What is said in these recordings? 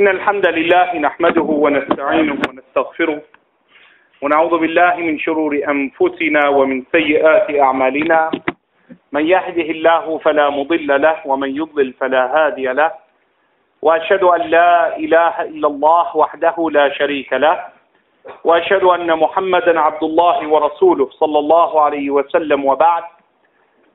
إن الحمد لله نحمده ونستعينه ونستغفره ونعوذ بالله من شرور أنفسنا ومن سيئات أعمالنا. من يهده الله فلا مضل له ومن يضلل فلا هادي له. وأشهد أن لا إله إلا الله وحده لا شريك له. وأشهد أن محمدا عبد الله ورسوله صلى الله عليه وسلم. وبعد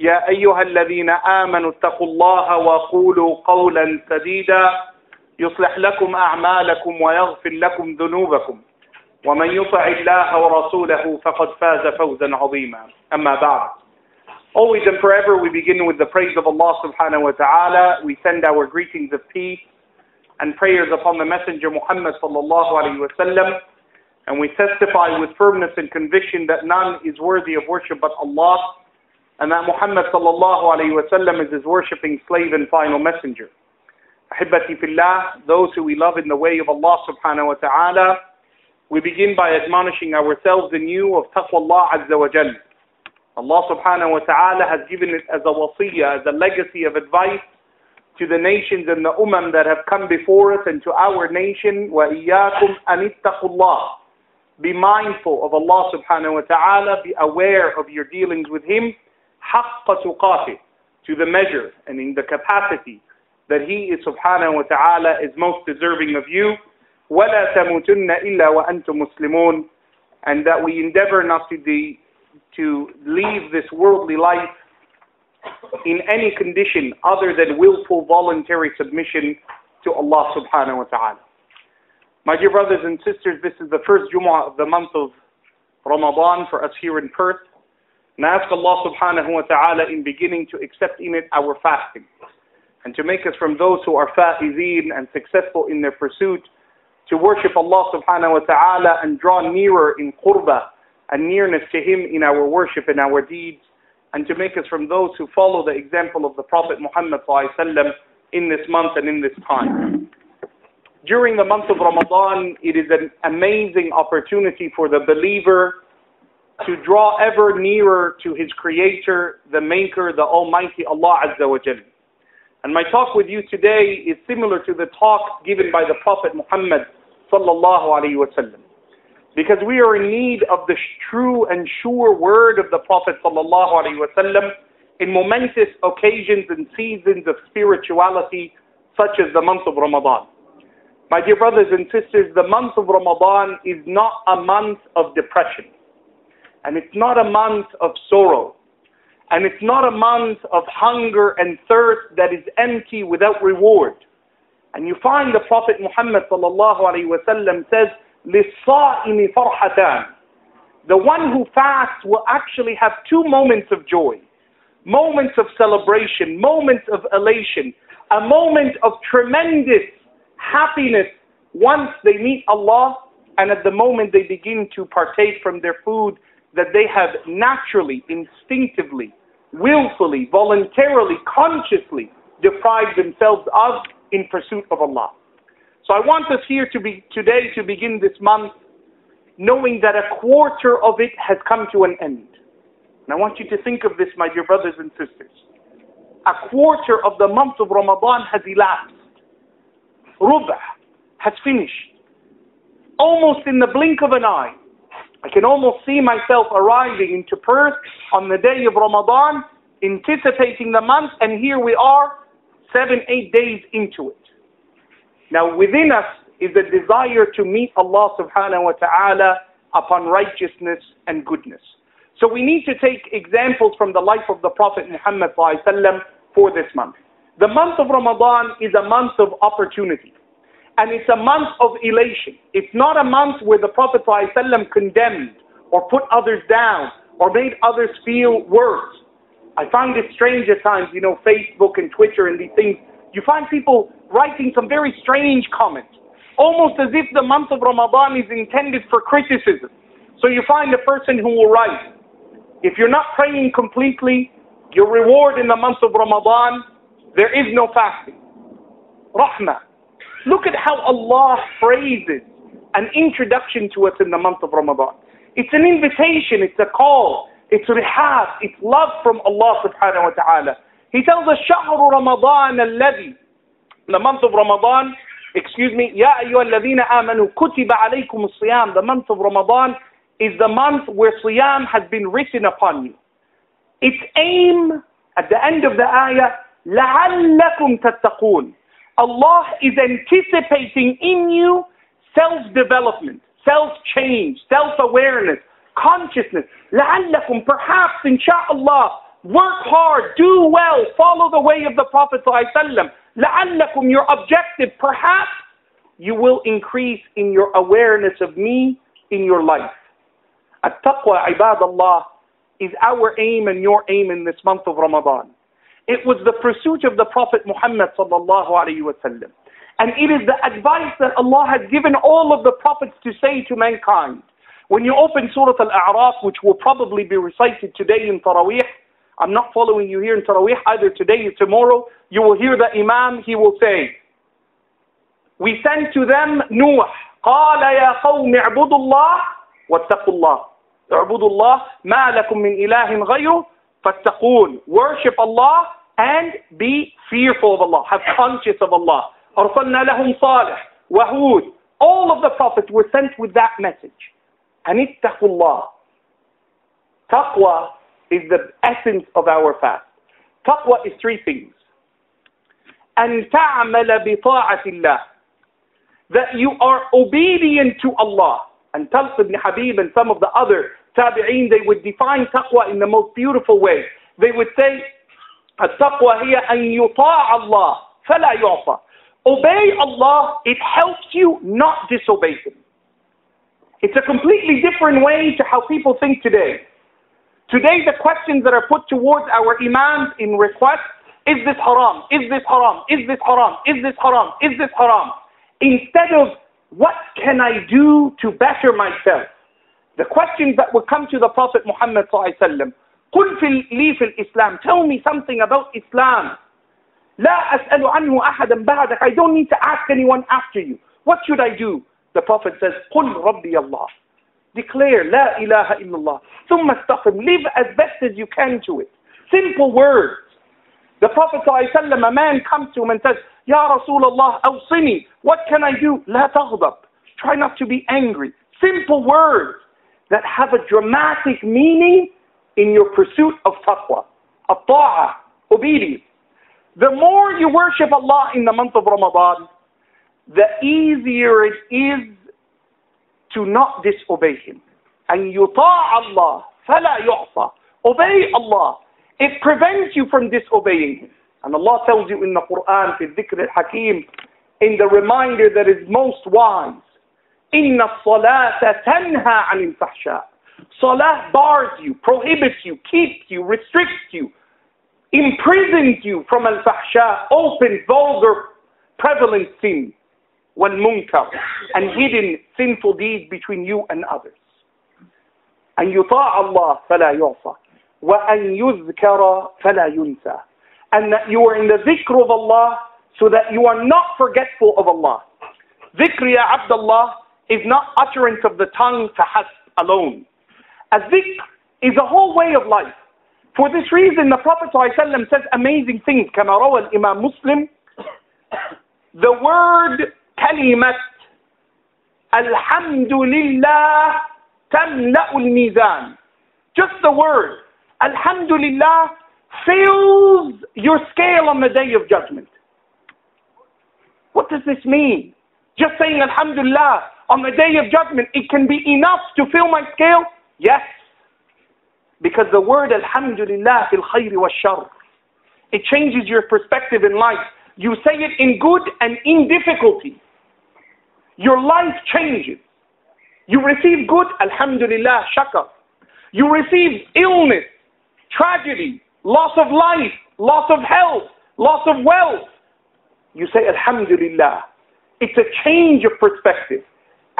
يا أيها الذين آمنوا اتقوا الله وقولوا قولا سديدا يصلح لكم أعمالكم ويغفر لكم ذنوبكم ومن يطع الله ورسوله فقد فاز فوزا عظيما أما بعد Always and forever we begin with the praise of Allah subhanahu wa ta'ala. We send our greetings of peace and prayers upon the Messenger Muhammad sallallahu alayhi wa sallam. And we testify with firmness and conviction that none is worthy of worship but Allah and that Muhammad sallallahu alayhi wa sallam is his worshipping slave and final messenger. Ahibati fillah, those who we love in the way of Allah subhanahu wa ta'ala, we begin by admonishing ourselves in you of taqwa Allah azza wa jal. Allah subhanahu wa ta'ala has given it as a wasiyah, as a legacy of advice to the nations and the umam that have come before us and to our nation, وَإِيَّاكُمْ أَنِ اتَّقُوا اللَّهِ Be mindful of Allah subhanahu wa ta'ala, be aware of your dealings with Him, حَقَّ تُقَاتِهِ To the measure and in the capacity that He is subhanahu wa ta'ala is most deserving of you. وَلَا تَمُوتُنَّ إِلَّا وَأَنْتُمْ مُسْلِمُونَ And that we endeavor not to, de, to leave this worldly life in any condition other than willful voluntary submission to Allah subhanahu wa ta'ala. My dear brothers and sisters, this is the first Jumu'ah of the month of Ramadan for us here in Perth. And ask Allah subhanahu wa ta'ala in beginning to accept in it our fasting and to make us from those who are faizeen and successful in their pursuit to worship Allah subhanahu wa ta'ala and draw nearer in qurbah and nearness to Him in our worship and our deeds and to make us from those who follow the example of the Prophet Muhammad in this month and in this time. During the month of Ramadan, it is an amazing opportunity for the believer to draw ever nearer to his Creator, the Maker, the Almighty Allah Azza wa Jalla. And my talk with you today is similar to the talk given by the Prophet Muhammad sallallahu alaihi wasallam. Because we are in need of the true and sure word of the Prophet sallallahu alaihi wasallam in momentous occasions and seasons of spirituality such as the month of Ramadan. My dear brothers and sisters, the month of Ramadan is not a month of depression. And it's not a month of sorrow. And it's not a month of hunger and thirst that is empty without reward. And you find the Prophet Muhammad sallallahu alaihi wasallam says, لِلصَّائِمِ فَرْحَتَانِ The one who fasts will actually have two moments of joy. Moments of celebration, moments of elation, a moment of tremendous happiness once they meet Allah and at the moment they begin to partake from their food that they have naturally, instinctively, willfully, voluntarily, consciously deprived themselves of in pursuit of Allah. So I want us here to be today to begin this month knowing that a quarter of it has come to an end. And I want you to think of this, my dear brothers and sisters. A quarter of the month of Ramadan has elapsed. Rubah has finished. Almost in the blink of an eye. I can almost see myself arriving into Perth on the day of Ramadan, anticipating the month, and here we are, seven, eight days into it. Now within us is a desire to meet Allah subhanahu wa ta'ala upon righteousness and goodness. So we need to take examples from the life of the Prophet Muhammad for this month. The month of Ramadan is a month of opportunity. And it's a month of elation. It's not a month where the Prophet ﷺ condemned or put others down or made others feel worse. I find it strange at times, you know, Facebook and Twitter and these things. You find people writing some very strange comments. almost as if the month of Ramadan is intended for criticism. So you find a person who will write, if you're not praying completely, your reward in the month of Ramadan, there is no fasting. Rahmah. Look at how Allah phrases an introduction to us in the month of Ramadan. It's an invitation, it's a call, it's rihab, it's love from Allah subhanahu wa ta'ala. He tells us, شهر رمضان الذي the month of Ramadan, excuse me, يا أيها الذين آمنوا كتب عليكم الصيام. The month of Ramadan is the month where Siyam has been written upon you. Its aim at the end of the ayah, لعلكم تتقون. Allah is anticipating in you self-development, self-change, self-awareness, consciousness. لعلكم, perhaps, inshallah, work hard, do well, follow the way of the Prophet ﷺ. لعلكم, your objective, perhaps, you will increase in your awareness of me in your life. At-taqwa, ibadallah, is our aim and your aim in this month of Ramadan. It was the pursuit of the Prophet Muhammad sallallahu alayhi wasallam. And it is the advice that Allah has given all of the prophets to say to mankind. When you open Surah Al-A'raf, which will probably be recited today in Taraweeh, I'm not following you here in Taraweeh, either today or tomorrow, you will hear the Imam, he will say, We sent to them Nuh, قال يا قوم اعبدوا الله واتقوا الله اعبدوا الله ما لكم من إله غيره فاتقون Worship Allah and be fearful of Allah, have conscience of Allah. أرسلنا لهم صالح وهود All of the prophets were sent with that message. And اتقوا الله. Taqwa is the essence of our fast. Taqwa is three things. أن تعمل بطاعة الله that you are obedient to Allah. And Talq ibn Habib and some of the other tabi'een, they would define taqwa in the most beautiful way. They would say, التقوى هي أن يطاع الله فلا يعصى. Obey Allah, it helps you not disobey Him. It's a completely different way to how people think today. Today, the questions that are put towards our imams in request is this haram? Is this haram? Is this haram? Is this haram? Is this haram? Instead of what can I do to better myself? The questions that would come to the Prophet Muhammad sallallahu قل في لي في الإسلام Tell me something about Islam. لا أسأل عنه أحدا بعدك. I don't need to ask anyone after you. What should I do? The Prophet says, قل ربي الله. Declare لا إله إلا الله. ثم استقم. Live as best as you can to it. Simple words. The Prophet ﷺ, a man comes to him and says, Ya Rasulullah, awsini, what can I do? لا تغضب. Try not to be angry. Simple words that have a dramatic meaning in your pursuit of taqwa, at obedience. The more you worship Allah in the month of Ramadan, the easier it is to not disobey Him. And يطاع Allah, فلا يعصى. Obey Allah. It prevents you from disobeying Him. And Allah tells you in the Quran, في الذكر الحكيم, in the reminder that is most wise, إن الصلاة تنهى عن الفحشاء. Salah bars you, prohibits you, keeps you, restricts you, imprisons you from al-fahsha, open, vulgar, prevalent sin, wal-munkar, and hidden sinful deeds between you and others. أن يطاع الله فلا يعصى وأن يذكر فلا ينسى and that you are in the dhikr of Allah so that you are not forgetful of Allah. Dhikr ya Abdullah is not utterance of the tongue fahas alone. A dhikr is a whole way of life. For this reason, the Prophet ﷺ says amazing things. كما روى الإمام Muslim, the word kalimat Alhamdulillah tamla'u al-mizan. Just the word Alhamdulillah fills your scale on the day of judgment. What does this mean? Just saying Alhamdulillah on the day of judgment, it can be enough to fill my scale? Yes. Because the word Alhamdulillah fil khayri wa shar. It changes your perspective in life. You say it in good and in difficulty. Your life changes. You receive good, Alhamdulillah, shakar. You receive illness, tragedy, loss of life, loss of health, loss of wealth. You say, Alhamdulillah. It's a change of perspective.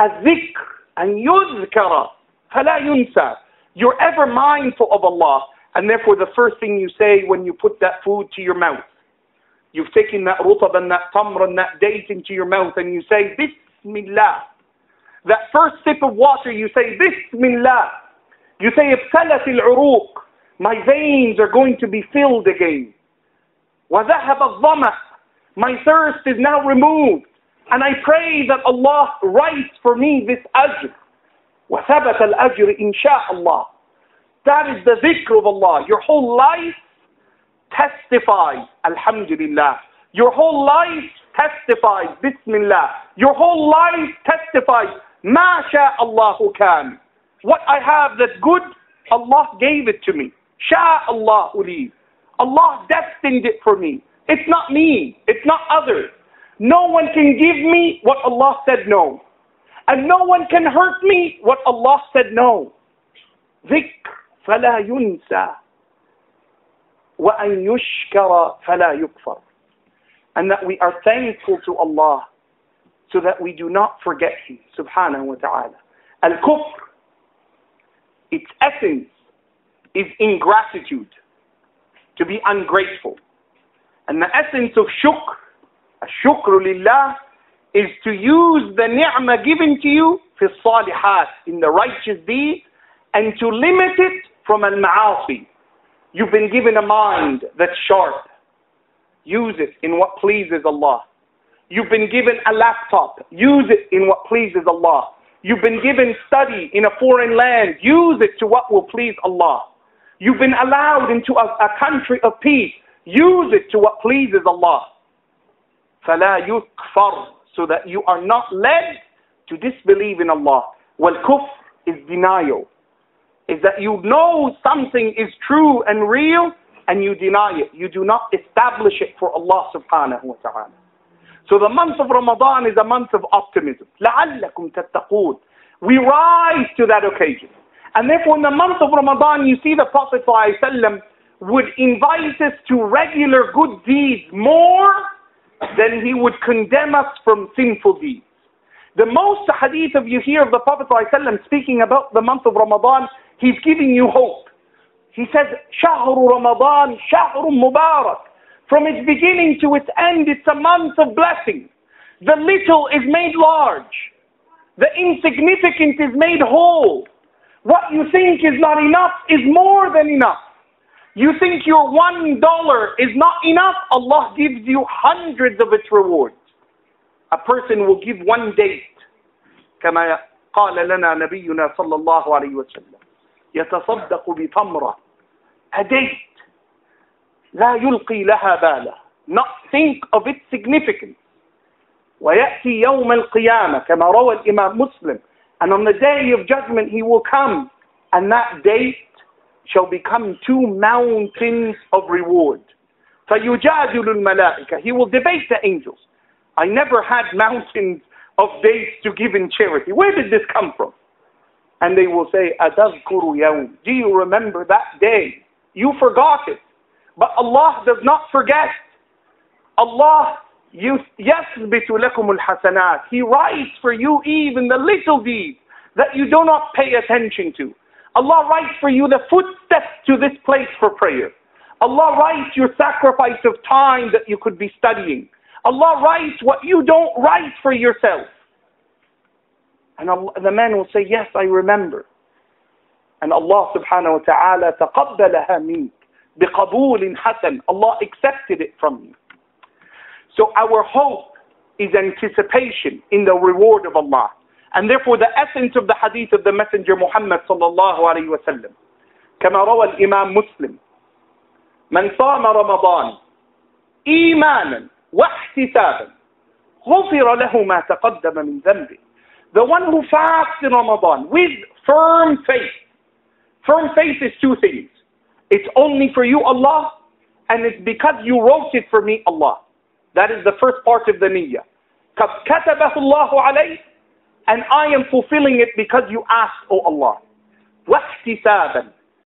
الذكر أن يذكر فلا ينسى. You're ever mindful of Allah. And therefore the first thing you say when you put that food to your mouth, you've taken that rutab and that tamr and that date into your mouth and you say, Bismillah. That first sip of water you say, Bismillah. You say, ابتلت العروق. My veins are going to be filled again. وذهب الظمأ. My thirst is now removed. And I pray that Allah writes for me this ajr. وثبت الأجر إن شاء الله. That is the dhikr of Allah. Your whole life testifies, Alhamdulillah. Your whole life testifies, Bismillah. Your whole life testifies, Ma sha Allahu kan. What I have that's good, Allah gave it to me. Sha Allah li. Allah destined it for me. It's not me. It's not others. No one can give me what Allah said no. And no one can hurt me what Allah said no. ذكر فلا ينسى وأن يشكر فلا يكفر and that we are thankful to Allah so that we do not forget Him subhanahu wa ta'ala al-kufr its essence is ingratitude to be ungrateful and the essence of shukr الشكر لله is to use the ni'mah given to you في الصالحات in the righteous deeds and to limit it from al-ma'asi. You've been given a mind that's sharp. Use it in what pleases Allah. You've been given a laptop. Use it in what pleases Allah. You've been given study in a foreign land. Use it to what will please Allah. You've been allowed into a, a country of peace. Use it to what pleases Allah. فَلَا يُكْفَرْ So that you are not led to disbelieve in Allah. وَالْكُفْرِ is denial is that you know something is true and real and you deny it. You do not establish it for Allah subhanahu wa ta'ala. So the month of Ramadan is a month of optimism. لَعَلَّكُمْ تَتَّقُونَ We rise to that occasion. And therefore in the month of Ramadan you see the Prophet ﷺ would invite us to regular good deeds more than he would condemn us from sinful deeds. The most hadith of you hear of the Prophet ﷺ speaking about the month of Ramadan He's giving you hope. He says, شهر رمضان شهر مبارك. From its beginning to its end, it's a month of blessing. The little is made large. The insignificant is made whole. What you think is not enough is more than enough. You think your one dollar is not enough, Allah gives you hundreds of its rewards. A person will give one date. كما قال لنا نبينا صلى الله عليه وسلم يتصدق بتمرة a date لا يلقي لها باله not think of its significance ويأتي يوم القيامة كما روى الإمام مسلم and on the day of judgment he will come and that date shall become two mountains of reward فيجادل الملائكة he will debate the angels I never had mountains of dates to give in charity where did this come from and they will say, أَتَذْكُرُ يَوْمٍ Do you remember that day? You forgot it. But Allah does not forget. Allah يثبت لكم الحسنات. He writes for you even the little deeds that you do not pay attention to. Allah writes for you the footsteps to this place for prayer. Allah writes your sacrifice of time that you could be studying. Allah writes what you don't write for yourself. And Allah, the man will say, yes, I remember. And Allah subhanahu wa ta'ala تقبلها منك بقبول حسن. Allah accepted it from you. So our hope is anticipation in the reward of Allah. And therefore the essence of the hadith of the Messenger Muhammad sallallahu alayhi wa sallam. كما روى الإمام مسلم من صام رمضان إيمانا واحتسابا غفر له ما تقدم من ذنبه the one who fasts in Ramadan with firm faith. Firm faith is two things. It's only for you, Allah, and it's because you wrote it for me, Allah. That is the first part of the niyyah. كَتَبَهُ اللَّهُ عَلَيْهِ And I am fulfilling it because you asked, O Allah. وَاحْتِسَابًا